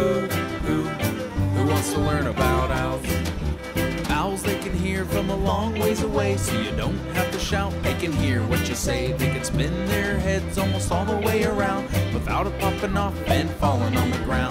Who, who, wants to learn about owls? Owls they can hear from a long ways away, so you don't have to shout. They can hear what you say. They can spin their heads almost all the way around without it popping off and falling on the ground.